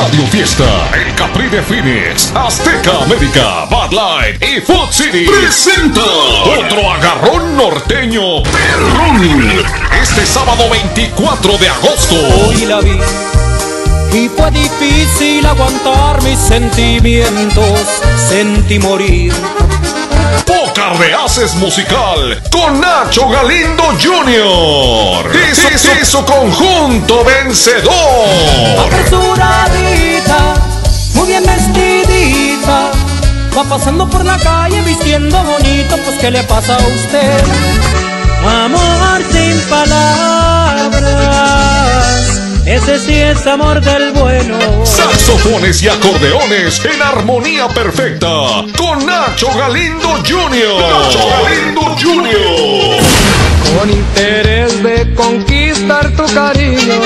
Radio Fiesta, el Capri de Phoenix, Azteca América, Bad Light y Food City presenta otro agarrón norteño perrón. Este sábado 24 de agosto. Hoy la vi y fue difícil aguantar mis sentimientos. Sentí morir. Poca Haces musical con Nacho Galindo Jr. Hizo, hizo conjunto vencedor. Apresuradita, Va pasando por la calle vistiendo bonito, pues ¿qué le pasa a usted? Amor sin palabras, ese sí es amor del bueno. Saxofones y acordeones en armonía perfecta con Nacho Galindo Jr. Nacho Galindo Jr. Con interés de conquistar tu cariño,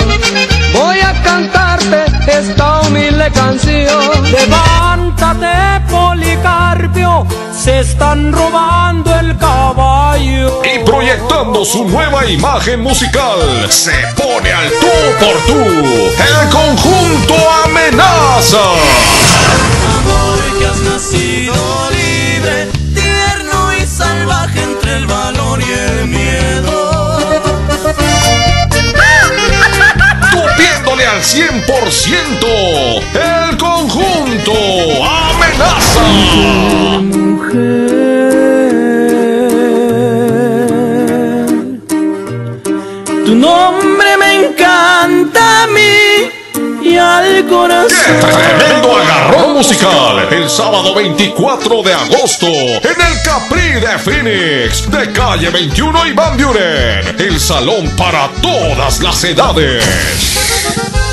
voy a cantarte esta humilde canción. Levántate, se están robando el caballo. Y proyectando su nueva imagen musical, se pone al tú por tú. El conjunto amenaza. Amor que has nacido libre, tierno y salvaje entre el valor y el miedo. Tupiéndole al 100%. El conjunto Tu nombre me encanta a mí y al corazón. Tremendo agarrón musical el sábado 24 de agosto en el Capri de Phoenix de calle 21 y Van Buren. El salón para todas las edades.